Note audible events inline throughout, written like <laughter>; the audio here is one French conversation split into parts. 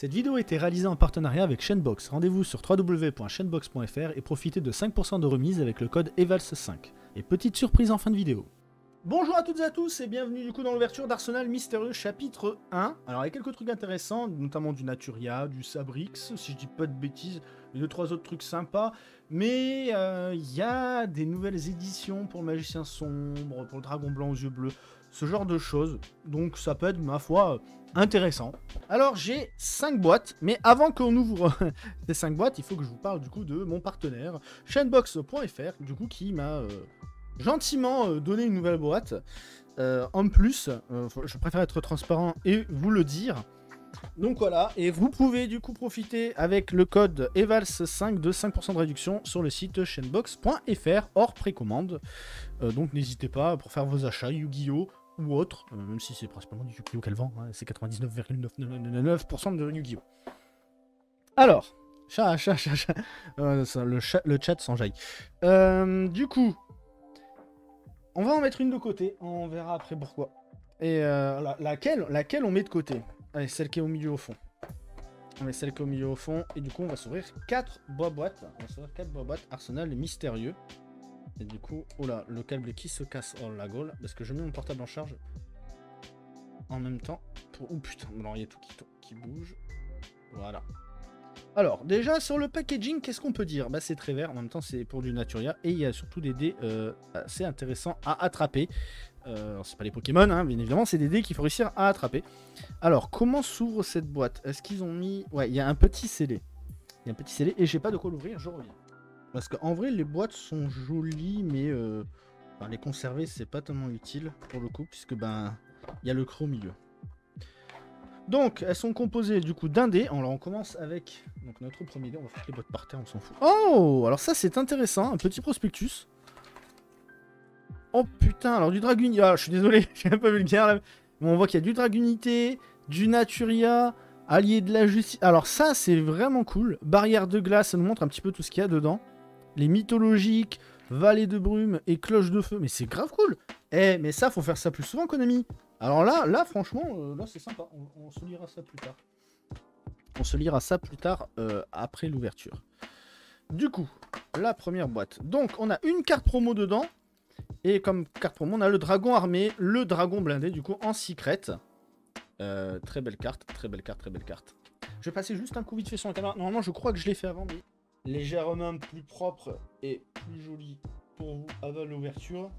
Cette vidéo a été réalisée en partenariat avec Shenbox. Rendez-vous sur www.shenbox.fr et profitez de 5% de remise avec le code EVALS5. Et petite surprise en fin de vidéo. Bonjour à toutes et à tous et bienvenue du coup dans l'ouverture d'Arsenal Mystérieux chapitre 1. Alors il y a quelques trucs intéressants, notamment du Naturia, du Sabrix, si je dis pas de bêtises, et deux trois autres trucs sympas. Mais euh, il y a des nouvelles éditions pour le Magicien Sombre, pour le Dragon Blanc aux yeux bleus, ce genre de choses. Donc ça peut être, ma foi, intéressant. Alors j'ai 5 boîtes, mais avant qu'on ouvre <laughs> ces 5 boîtes, il faut que je vous parle du coup de mon partenaire, chainbox.fr, du coup qui m'a euh, gentiment euh, donné une nouvelle boîte. Euh, en plus, je préfère être transparent et vous le dire. Donc voilà, et vous pouvez du coup profiter avec le code EVALS5 de 5% de réduction sur le site chainbox.fr hors précommande. donc n'hésitez pas pour faire vos achats Yu-Gi-Oh! Ou autre, euh, même si c'est principalement du Yu-Gi-Oh qu'elle vend, hein, c'est 99,999% de Yu-Gi-Oh. Alors, chat, chat, chat, chat. Euh, le, chat le chat s'enjaille. Euh, du coup, on va en mettre une de côté, on verra après pourquoi. Et euh, laquelle, laquelle on met de côté celle qui est au milieu au fond. On met celle qui est au milieu au fond, et du coup on va s'ouvrir 4 boîtes. On va s'ouvrir 4 boîtes Arsenal mystérieux. Et du coup, oh là, le câble qui se casse oh la gueule, parce que je mets mon portable en charge en même temps. Oh putain, alors il y a tout qui, qui bouge. Voilà. Alors, déjà, sur le packaging, qu'est-ce qu'on peut dire? Bah, C'est très vert, en même temps, c'est pour du Naturia, et il y a surtout des dés euh, assez intéressants à attraper. Euh, c'est pas les Pokémon, hein, bien évidemment, c'est des dés qu'il faut réussir à attraper. Alors, comment s'ouvre cette boîte? Est-ce qu'ils ont mis... Ouais, il y a un petit scellé. Il y a un petit scellé, et j'ai pas de quoi l'ouvrir, je reviens. Parce qu'en vrai, les boîtes sont jolies, mais euh, les conserver, c'est pas tellement utile pour le coup, puisque ben il y a le creux au milieu. Donc, elles sont composées du coup d'un dé. Alors, on commence avec notre premier dé. On va faire les boîtes par terre, on s'en fout. Oh Alors, ça, c'est intéressant. Un petit prospectus. Oh putain, alors du Dragunité. Ah, je suis désolé, <laughs> j'ai un peu vulgaire là. on voit qu'il y a du Dragunité, du Naturia, Allié de la Justice. Alors, ça, c'est vraiment cool. Barrière de glace, ça nous montre un petit peu tout ce qu'il y a dedans les mythologiques, vallée de brume et cloche de feu. Mais c'est grave cool. Eh, mais ça, faut faire ça plus souvent, Konami. Alors là, là, franchement, euh, là, c'est sympa. On, se lira ça plus tard. On se lira ça plus tard, euh, après l'ouverture. Du coup, la première boîte. Donc, on a une carte promo dedans. Et comme carte promo, on a le dragon armé, le dragon blindé, du coup, en secret. Euh, très belle carte, très belle carte, très belle carte. Je vais passer juste un coup vite fait sur la caméra. Normalement, je crois que je l'ai fait avant, mais légèrement plus propre et plus joli pour vous avant l'ouverture.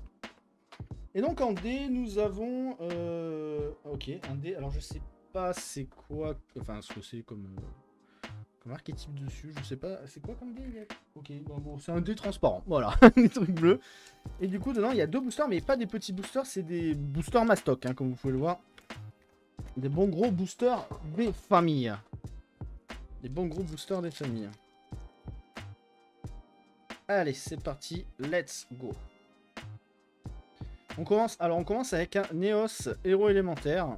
Et donc en D, nous avons... Euh, ok, un D. Alors je sais pas c'est quoi... Enfin, ce que c'est comme... Euh, comme archétype dessus. Je sais pas... C'est quoi comme dé Ok, bon, c'est un dé transparent. Voilà, <laughs> des trucs bleus. Et du coup, dedans, il y a deux boosters, mais pas des petits boosters. C'est des boosters mastoc, hein, comme vous pouvez le voir. Des bons gros boosters des familles. Des bons gros boosters des familles. Allez, c'est parti, let's go. On commence, alors on commence avec un Néos, héros élémentaire,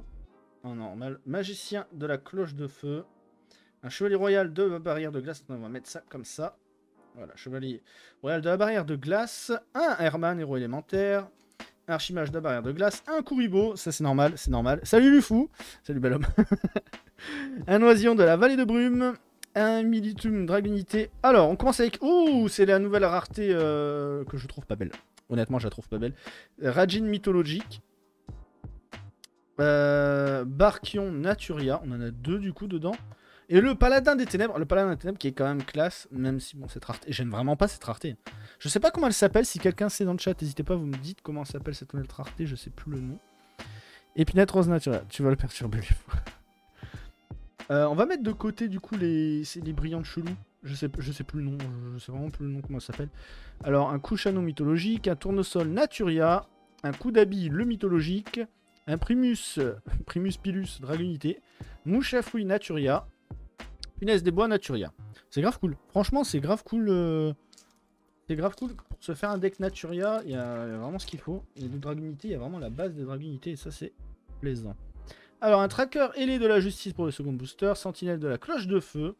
en normal, magicien de la cloche de feu, un chevalier royal de la barrière de glace, on va mettre ça comme ça. Voilà, chevalier royal de la barrière de glace, un Herman, héros élémentaire, un archimage de la barrière de glace, un Kuribo, ça c'est normal, c'est normal. Salut Lufou, salut bel homme. <laughs> un oisillon de la vallée de brume, un Militum Dragonité. Alors, on commence avec... Ouh, c'est la nouvelle rareté euh, que je trouve pas belle. Honnêtement, je la trouve pas belle. Rajin mythologique. Euh, Barkion Naturia. On en a deux du coup dedans. Et le Paladin des Ténèbres. Le Paladin des Ténèbres qui est quand même classe, même si bon, cette rareté. J'aime vraiment pas cette rareté. Je sais pas comment elle s'appelle. Si quelqu'un sait dans le chat, n'hésitez pas, vous me dites comment s'appelle cette nouvelle rareté. Je sais plus le nom. Épinette Rose Naturia. Tu vas le perturber, euh, on va mettre de côté du coup les, les brillantes chelous. Je sais, je sais plus le nom, je sais vraiment plus le nom comment ça s'appelle. Alors un Couchano mythologique, un tournesol Naturia, un coup d'habit le mythologique, un Primus, <laughs> Primus Pilus Dragonité, mouche à fouille Naturia, punaise des bois Naturia. C'est grave cool. Franchement, c'est grave cool. Euh, c'est grave cool. Pour se faire un deck Naturia, il y, a vraiment ce qu'il faut. A des Dragonités, il y a vraiment la base des Dragonités et ça c'est plaisant. Alors, un tracker ailé de la justice pour le second booster, sentinelle de la cloche de feu,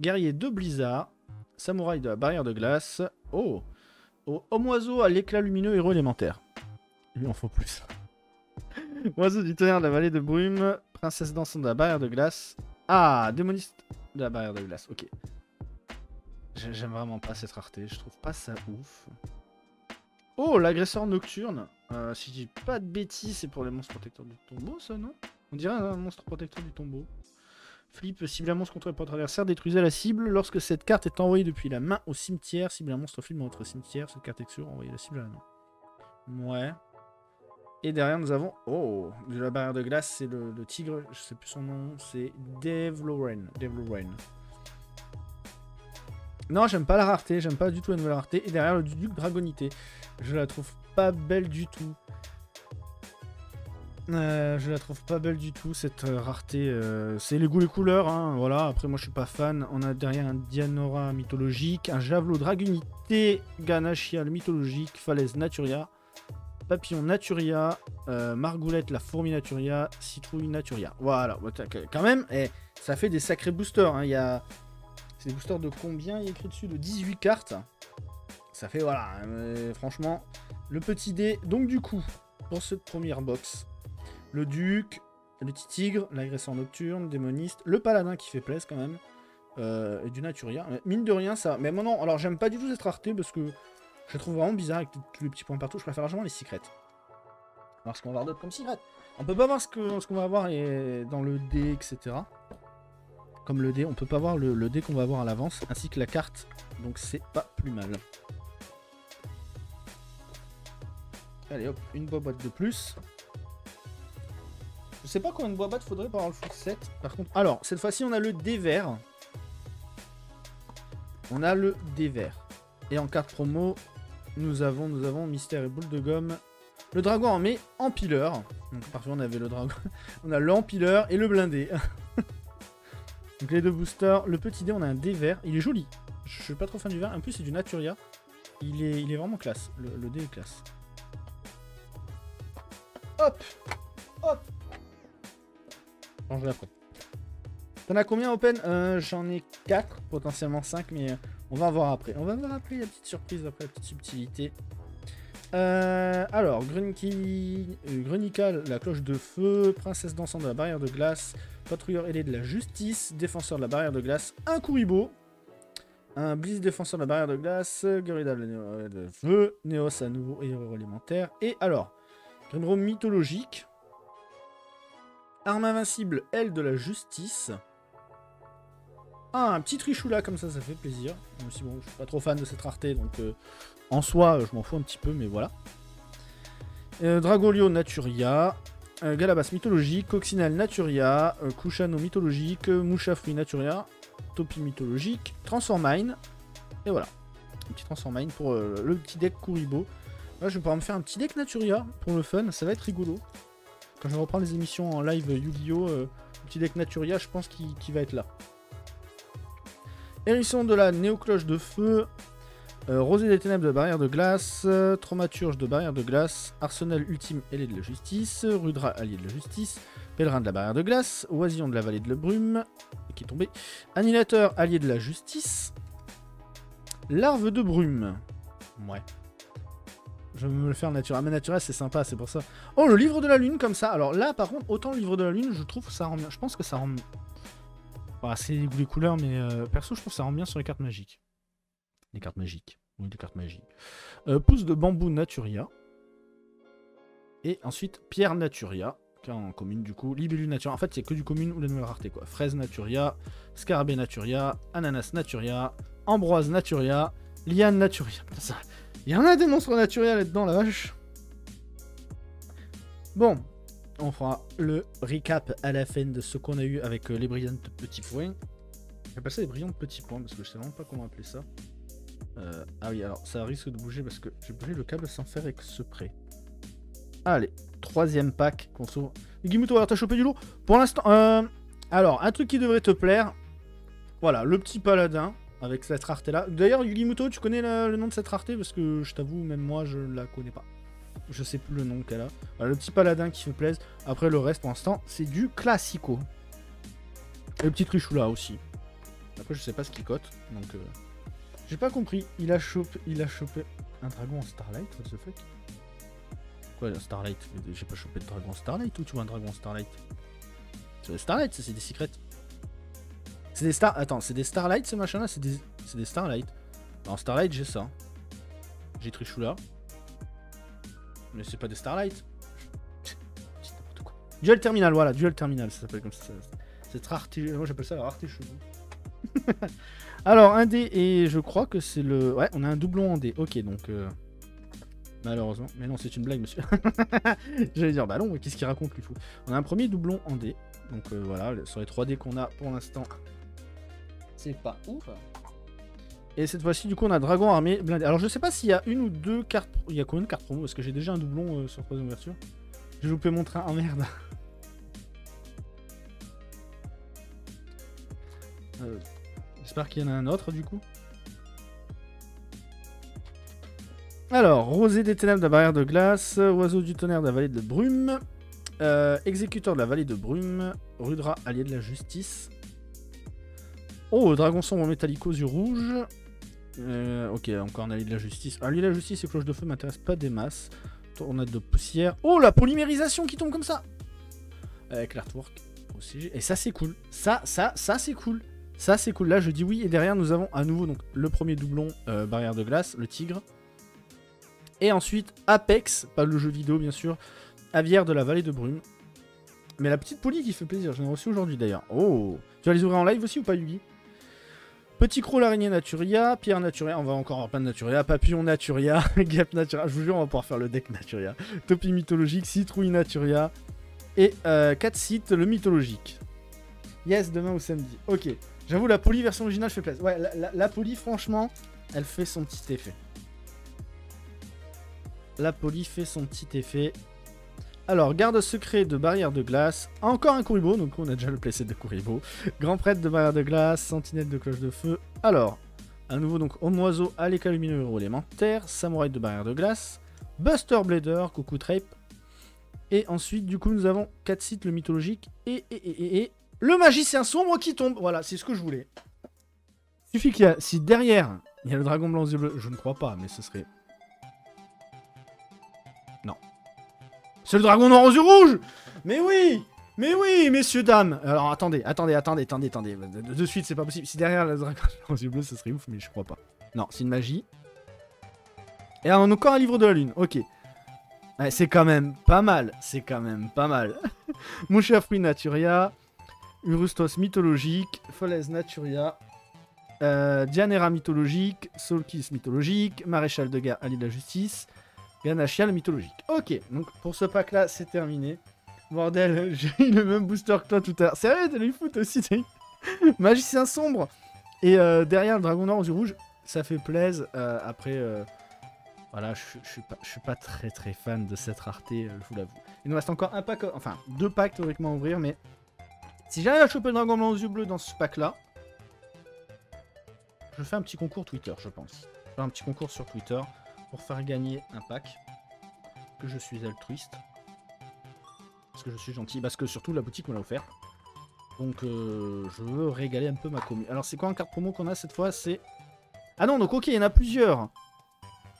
guerrier de blizzard, samouraï de la barrière de glace, oh, oh homme oiseau à l'éclat lumineux héros élémentaire. Il en faut plus. <laughs> oiseau du tonnerre de la vallée de brume, princesse dansante de la barrière de glace, Ah, démoniste de la barrière de glace, ok. J'aime vraiment pas cette rareté, je trouve pas ça ouf. Oh, l'agresseur nocturne. Euh, si je dis pas de bêtises, c'est pour les monstres protecteurs du tombeau, ça, non? On dirait un monstre protecteur du tombeau. Flip, cible un monstre contre votre adversaire, détruisez la cible. Lorsque cette carte est envoyée depuis la main au cimetière, cible un monstre flip dans votre cimetière, cette carte exclure, envoyez la cible à la main. Ouais. Et derrière, nous avons... Oh, de la barrière de glace, c'est le, tigre, je sais plus son nom, c'est Devloren. Devloren. Non, j'aime pas la rareté, j'aime pas du tout la nouvelle rareté. Et derrière, le duc dragonité. Je la trouve pas belle du tout. Euh, je la trouve pas belle du tout, cette euh, rareté. Euh, c'est les goûts, les couleurs, hein, voilà. Après, moi, je suis pas fan. On a derrière un Dianora mythologique, un Javelot Dragunité, Ganachial mythologique, Falaise Naturia, Papillon Naturia, Margoulette la fourmi Naturia, Citrouille Naturia. Voilà, quand même, eh, ça fait des sacrés boosters. Hein. Y a... C'est des boosters de combien Il y a écrit dessus? De 18 cartes. Ça fait, voilà, franchement, le petit dé. Donc, du coup, pour cette première box, le duc, le petit tigre, l'agresseur nocturne, démoniste, le paladin qui fait plaisir quand même, euh, et du naturia. Mine de rien, ça. Mais non, alors j'aime pas du tout cette rareté parce que je trouve vraiment bizarre avec tous les petits points partout. Je préfère largement les secrets. Alors ce qu'on va avoir d'autre comme secrets. On peut pas voir ce qu'on ce qu'on va avoir dans le dé, etc. Comme le dé, on peut pas voir le, le dé qu'on va avoir à l'avance, ainsi que la carte. Donc c'est pas plus mal. Allez hop, une boîte de plus. Je sais pas combien de boîtes faudrait pour avoir le full set. Par contre, alors, cette fois-ci, on a le dé vert. On a le dé vert. Et en carte promo, nous avons, nous avons Mystère et Boule de Gomme. Le dragon en met empileur. Donc parfois on avait le dragon. <laughs> on a l'empileur et le blindé. <laughs> Donc les deux boosters. Le petit dé, on a un dé vert. Il est joli. Je suis pas trop fan du vert. En plus, c'est du Naturia. Il est, il est vraiment classe. Le dé est classe. Hop Hop T'en as combien open? Euh, J'en ai 4, potentiellement 5, mais euh, on va voir après. On va voir après, il y a petite surprise après, la petite subtilité. Euh, alors, Grunical, la cloche de feu, princesse dansante de la barrière de glace, patrouilleur ailé de la justice, défenseur de la barrière de glace, un Kuribo, un Bliss défenseur de la barrière de glace, Gorilla de feu, Néos à nouveau héros élémentaire, et alors, Grenro mythologique, Arme invincible, aile de la justice. Ah, un petit trichoula comme ça, ça fait plaisir. Même si bon, je suis pas trop fan de cette rareté, donc euh, en soi, je m'en fous un petit peu, mais voilà. Euh, Dragolio Naturia, euh, Galabas mythologique, Coccinelle Naturia, Kushano mythologique, Mouchafri Naturia, Topi mythologique, Transformine, et voilà. Un petit Transformine pour le petit deck Kuribo. Là, je vais pouvoir me faire un petit deck Naturia pour le fun, ça va être rigolo quand je reprends les émissions en live Yu-Gi-Oh! Euh, petit deck Naturia, je pense qu'il va être là. Hérisson de la Néocloche de Feu, euh, Rosée des Ténèbres de Barrière de Glace, Traumaturge de Barrière de Glace, Arsenal Ultime Ailé de la Justice, Rudra Allié de la Justice, Pèlerin de la Barrière de Glace, Oisillon de la Vallée de la Brume, qui est tombé, Annihilateur Allié de la Justice, Larve de Brume. Ouais. Je vais me le faire naturel. Ah, mais naturel, c'est sympa, c'est pour ça. Oh, le livre de la lune, comme ça. Alors là, par contre, autant le livre de la lune, je trouve que ça rend bien. Je pense que ça rend... Bah, c'est les couleurs, mais euh, perso, je trouve que ça rend bien sur les cartes magiques. Les cartes magiques. Oui, les cartes magiques. Euh, pouce de bambou Naturia. Et ensuite, pierre Naturia. En commune, du coup. Libellule Naturia. En fait, a que du commune ou la nouvelle rareté, quoi. Fraise Naturia. Scarabée Naturia. Ananas Naturia. Ambroise Naturia. Liane Naturia. Ça, il y en a des monstres naturels là-dedans, la vache. Bon, on fera le recap à la fin de ce qu'on a eu avec euh, les brillants petits points. Vais passer les brillants petits points parce que je sais vraiment pas comment appeler ça. Euh, ah oui, alors ça risque de bouger parce que j'ai bougé le câble sans faire exprès. Allez, troisième pack qu'on s'ouvre. Gimuto, alors t'as chopé du lourd Pour l'instant, euh, alors, un truc qui devrait te plaire. Voilà, le petit paladin avec cette rareté là. D'ailleurs, Yugimuto, tu connais le nom de cette rareté? Parce que je t'avoue, même moi, je la connais pas. Je sais plus le nom qu'elle a. le petit paladin qui fait plaise. Après, le reste, pour l'instant, c'est du classico. Et le petit Trichoula aussi. Après, je sais pas ce qu'il cote. Donc, euh, j'ai pas compris. Il a chopé, il a chopé un dragon en Starlight. What the fuck? Quoi, un Starlight? J'ai pas chopé de dragon Starlight ou tu vois un dragon Starlight? Starlight, ça c'est des secrets. C'est des Star... Attends, c'est des Starlight ce machin là C'est des... des Starlight. En Starlight j'ai ça. J'ai Trishula. Mais c'est pas des Starlight. Duel Terminal, voilà, Duel Terminal, ça s'appelle comme ça. C'est rareté... Moi j'appelle ça cheveux. <laughs> Alors, un dé, et je crois que c'est le... Ouais, on a un doublon en dé. Ok, donc... Euh, malheureusement. Mais non, c'est une blague, monsieur. <laughs> J'allais dire, bah non, qu'est-ce qu'il raconte, lui fou? On a un premier doublon en dé. Donc euh, voilà, sur les 3 dés qu'on a pour l'instant, c'est pas ouf. Et cette fois-ci, du coup, on a Dragon Armé blindé. Alors, je sais pas s'il y a une ou deux cartes... Il y a combien de cartes promo? Parce que j'ai déjà un doublon euh, sur troisième ouverture. J'ai loupé mon train. Oh <laughs> merde. Euh, j'espère qu'il y en a un autre, du coup. Alors, Rosée des ténèbres de la barrière de glace, Oiseau du tonnerre de la vallée de brume, euh, Exécuteur de la vallée de brume, Rudra, allié de la justice. Oh, Dragon sombre métallique aux yeux rouges. Euh, ok, encore un allié de la justice. Allié de la justice et cloche de feu m'intéressent pas des masses. Tornade de poussière. Oh, la polymérisation qui tombe comme ça Avec l'artwork. Et ça, c'est cool. Ça, ça, ça, c'est cool. Ça, c'est cool. Là, je dis oui. Et derrière, nous avons à nouveau donc, le premier doublon euh, barrière de glace, le tigre. Et ensuite, Apex, pas le jeu vidéo bien sûr, Avière de la vallée de brume. Mais la petite poly qui fait plaisir, j'en ai reçu aujourd'hui d'ailleurs. Oh Tu vas les ouvrir en live aussi ou pas Yugi? Petit crawl araignée Naturia, pierre Naturia, on va encore avoir plein de Naturia, papillon Naturia, <laughs> Gap Naturia, je vous jure on va pouvoir faire le deck Naturia, Topi mythologique, citrouille Naturia, et 4 euh, sites le mythologique. Yes, demain ou samedi. Ok, j'avoue la poly version originale fait plaisir. Ouais, la, la franchement, elle fait son petit effet. La poly fait son petit effet. Alors, garde secret de barrière de glace. Encore un Kuribo, donc on a déjà le playset de Kuribo. Grand prêtre de barrière de glace, sentinelle de cloche de feu. Alors, à nouveau donc homme oiseau à l'éclat lumineux élémentaire, samouraï de barrière de glace, Buster Blader, coucou Trape. Et ensuite, du coup, nous avons 4 sites, le mythologique et, et, et, le magicien sombre qui tombe. Voilà, c'est ce que je voulais. Suffit qu'il y a, si derrière, il y a le dragon blanc aux bleu, je ne crois pas, mais ce serait C'est le dragon noir aux yeux rouges Mais oui Mais oui, messieurs, dames Alors attendez, attendez, attendez, attendez, attendez. De, suite, c'est pas possible. Si derrière le dragon <laughs> aux yeux bleus, ça serait ouf, mais je crois pas. Non, c'est une magie. Et on a encore un livre de la lune, ok. c'est quand même pas mal, c'est quand même pas mal. <laughs> Mouchafruit Naturia, Urustos mythologique, Falaise Naturia, euh, Dianera mythologique, Solkis mythologique, Maréchal de guerre, Ali de la justice, Ganachial mythologique. Ok, donc pour ce pack là, c'est terminé. Bordel, <laughs> j'ai eu le même booster que toi tout à l'heure. Sérieux, t'as eu foot aussi, <laughs> Magicien sombre Et euh, derrière le dragon noir aux yeux rouges, ça fait plaise. Euh, après, euh, voilà, je, suis pas, pas très très fan de cette rareté, je vous l'avoue. Il nous reste encore un pack, enfin deux packs théoriquement à ouvrir, mais si j'arrive à choper le dragon blanc aux yeux bleus dans ce pack là, je fais un petit concours Twitter, je pense. Je fais un petit concours sur Twitter pour faire gagner un pack. Que je suis altruiste. Parce que je suis gentil. Parce que surtout la boutique me l'a offert. Donc euh, je veux régaler un peu ma commune. Alors c'est quoi un carte promo qu'on a cette fois? C'est... Ah non, donc ok, il y en a plusieurs.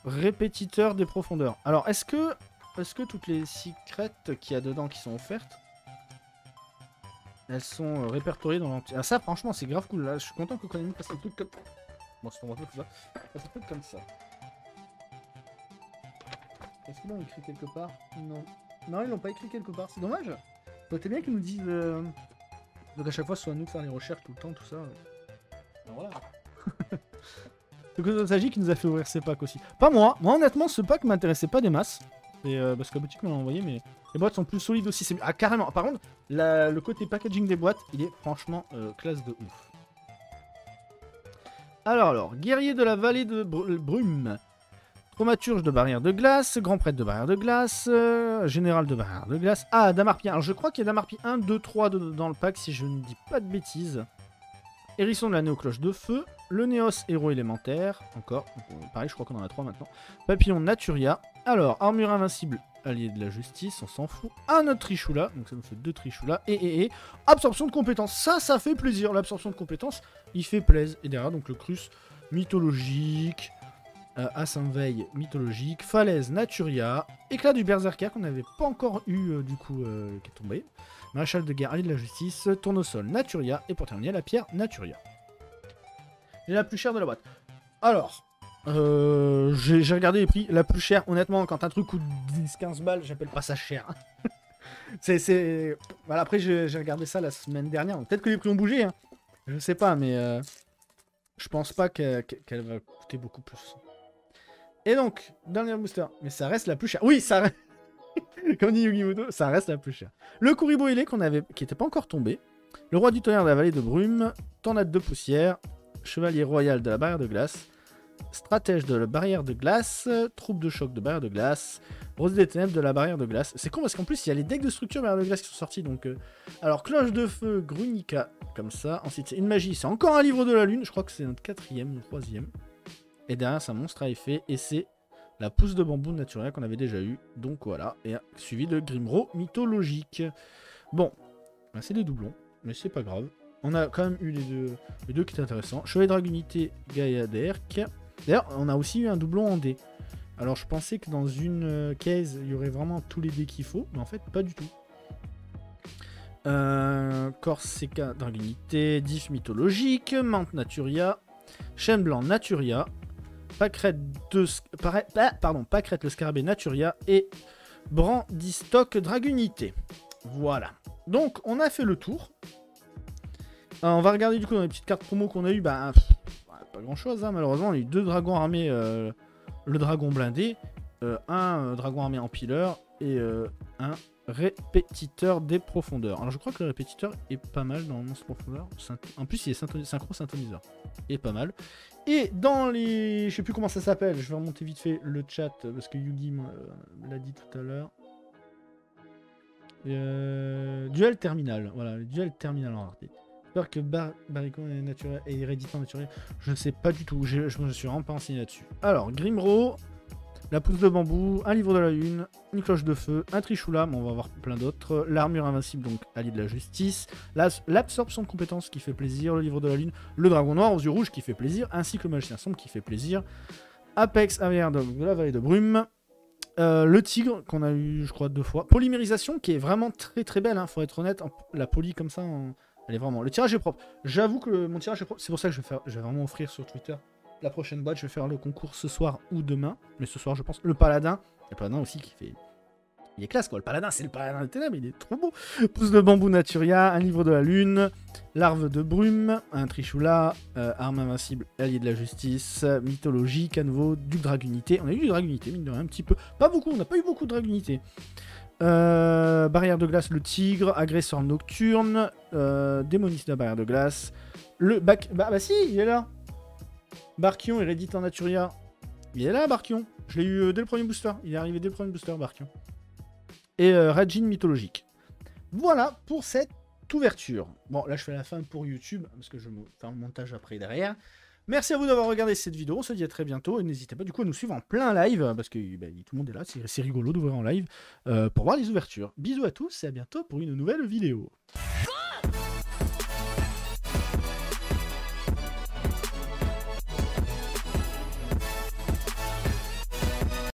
Répétiteurs des profondeurs. Alors est-ce que... Est-ce que toutes les secrètes qu'il y a dedans qui sont offertes elles sont euh, répertoriées dans l'entier? Ah ça franchement c'est grave cool là, je suis content que Konami passe un truc comme... Bon c'est un truc comme ça. Est-ce qu'ils l'ont écrit quelque part Non. Non, ils l'ont pas écrit quelque part. C'est dommage. Peut-être bien qu'ils nous disent. Euh... Donc à chaque fois, ce soit nous faire les recherches tout le temps, tout ça. Ben voilà. <laughs> Donc s'agit qui nous a fait ouvrir ces packs aussi. Pas moi. Moi, honnêtement, ce pack m'intéressait pas des masses. Et euh, parce que la boutique me l'a envoyé, mais les boîtes sont plus solides aussi. Ah, carrément. Par contre, le côté packaging des boîtes, il est franchement euh, classe de ouf. Alors, alors, guerrier de la vallée de Brume. Chromaturge de barrière de glace, grand prêtre de barrière de glace, euh, général de barrière de glace. Ah, Damarpi. Alors je crois qu'il y a Damarpi 1, 2, 3 dans le pack si je ne dis pas de bêtises. Hérisson de la néocloche de feu, le Néos héros élémentaire, encore, euh, pareil je crois qu'on en a 3 maintenant. Papillon Naturia, alors armure invincible, allié de la justice, on s'en fout. Un autre Trichoula, donc ça nous fait deux Trichoula, et, et, et, absorption de compétences, ça, ça fait plaisir, l'absorption de compétences, il fait plaisir. Et derrière, donc le Crus mythologique, euh, veille mythologique, Falaise Naturia, Éclat du Berserker qu'on n'avait pas encore eu euh, du coup euh, qui est tombé, Maréchal de guerre, allié de la justice, tournesol, Naturia, et pour terminer, la pierre Naturia. Et la plus chère de la boîte. Alors, euh, j'ai regardé les prix. La plus chère, honnêtement, quand un truc coûte 10-15 balles, j'appelle pas ça cher. <laughs> c'est. Voilà, après, j'ai regardé ça la semaine dernière. Peut-être que les prix ont bougé. Hein. Je sais pas, mais je pense pas qu'elle va coûter beaucoup plus. Et donc, dernier booster. Mais ça reste la plus chère. Oui, ça reste. <laughs> Comme dit Yugimoto, ça reste la plus chère. Le Kuribo Ilé qu'on avait, qui n'était pas encore tombé. Le roi du tonnerre de la vallée de brume. Tornade de poussière. Chevalier royal de la barrière de glace. Stratège de la barrière de glace. Troupe de choc de barrière de glace. Rose des ténèbres de la barrière de glace. C'est con parce qu'en plus il y a les decks de structure barrière de glace qui sont sortis. Donc, euh, Alors, cloche de feu, Grunica, comme ça. Ensuite, c'est une magie. C'est encore un livre de la lune. Je crois que c'est notre quatrième ou troisième. Et derrière, c'est un monstre à effet. Et c'est la pousse de bambou naturelle qu'on avait déjà eu. Donc voilà. Et suivi de Grimro mythologique. Bon, ben, c'est des doublons. Mais c'est pas grave. On a quand même eu les deux, les deux qui étaient intéressants. Chevalier Dragunité, Gaia Derk. D'ailleurs, on a aussi eu un doublon en D. Alors je pensais que dans une euh, case, il y aurait vraiment tous les dés qu'il faut, mais en fait, pas du tout. Euh, Corsica Dragunité, Diff mythologique, Mante Naturia, Chêne blanc Naturia, Ah, pardon, le scarabée Naturia et Brandistock Dragunité. Voilà. Donc on a fait le tour. Euh, on va regarder du coup dans les petites cartes promo qu'on a eu. Bah, pas grand chose, hein, malheureusement. On a eu deux dragons armés, euh, le dragon blindé, euh, un dragon armé en pileur et un répétiteur des profondeurs. Alors je crois que le répétiteur est pas mal dans Monstre Profondeur. En plus il est synchro syntoniseur. Il est pas mal. Et dans les... Je sais plus comment ça s'appelle. Je vais remonter vite fait le chat parce que Yugi me l'a dit tout à l'heure. Euh, duel terminal. Voilà, le duel terminal en rareté. J'espère que Bar est naturel et naturel. Je ne sais pas du tout. Je, me suis vraiment pas enseigné là-dessus. Alors, Grimro, la pousse de bambou, un livre de la lune, une cloche de feu, un trichoula, mais on va avoir plein d'autres, l'armure invincible, donc allié de la justice, l'absorption de compétences qui fait plaisir, le livre de la lune, le dragon noir aux yeux rouges qui fait plaisir, ainsi que le magicien sombre qui fait plaisir, Apex arrière de, la vallée de brume, euh, le tigre qu'on a eu je crois deux fois, polymérisation qui est vraiment très très belle, hein, faut être honnête, la poly comme ça, elle est vraiment... Le tirage est propre, j'avoue que mon tirage est propre, c'est pour ça que je vais vraiment offrir sur Twitter la prochaine boîte, je vais faire le concours ce soir ou demain. Mais ce soir, je pense. Le paladin. Le paladin aussi qui fait. Il est classe quoi. Le paladin, c'est le paladin des ténèbres. Il est trop beau. Pouce de bambou Naturia, un livre de la lune, larve de brume, un trichoula, euh, arme invincible, allié de la justice, mythologie, canevaux, du dragunité. On a eu du dragunité, mine de rien, un petit peu. Pas beaucoup, on n'a pas eu beaucoup de dragunité. Euh, barrière de glace, le tigre, agresseur nocturne, euh, démoniste de la barrière de glace, le bac. Bah, bah si, il est là. Barkion, en Naturia. Il est là, Barkion. Je l'ai eu euh, dès le premier booster. Il est arrivé dès le premier booster, Barkion. Et euh, Rajin mythologique. Voilà pour cette ouverture. Bon, là, je fais la fin pour YouTube, parce que je vais faire le montage après derrière. Merci à vous d'avoir regardé cette vidéo. On se dit à très bientôt. Et n'hésitez pas du coup à nous suivre en plein live, parce que bah, tout le monde est là. C'est rigolo d'ouvrir en live euh, pour voir les ouvertures. Bisous à tous et à bientôt pour une nouvelle vidéo.